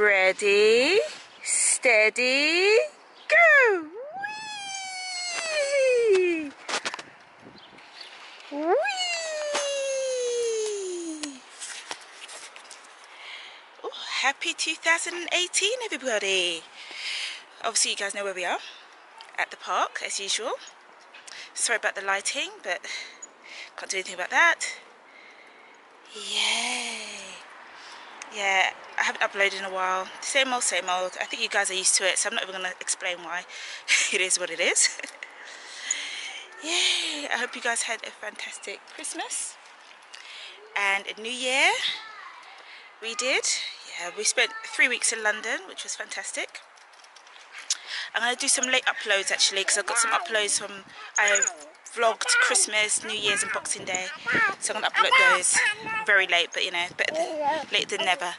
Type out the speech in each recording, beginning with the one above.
Ready, steady, go! Whee! Oh, happy 2018 everybody! Obviously you guys know where we are, at the park as usual. Sorry about the lighting, but can't do anything about that. Yay! Yeah, I haven't uploaded in a while. Same old, same old. I think you guys are used to it, so I'm not even going to explain why. it is what it is. Yay! I hope you guys had a fantastic Christmas and a New Year. We did. Yeah, we spent three weeks in London, which was fantastic. I'm going to do some late uploads actually, because I've got some uploads from I vlogged Christmas, New Year's and Boxing Day. So I'm going to upload those very late, but you know, better than, late than never.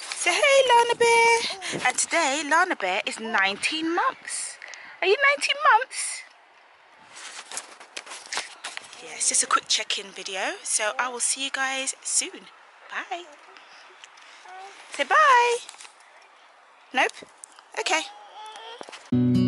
So hey Lana Bear! And today Lana Bear is 19 months. Are you 19 months? Yeah, it's just a quick check-in video. So I will see you guys soon. Bye. Say bye. Nope. Okay. Thank you.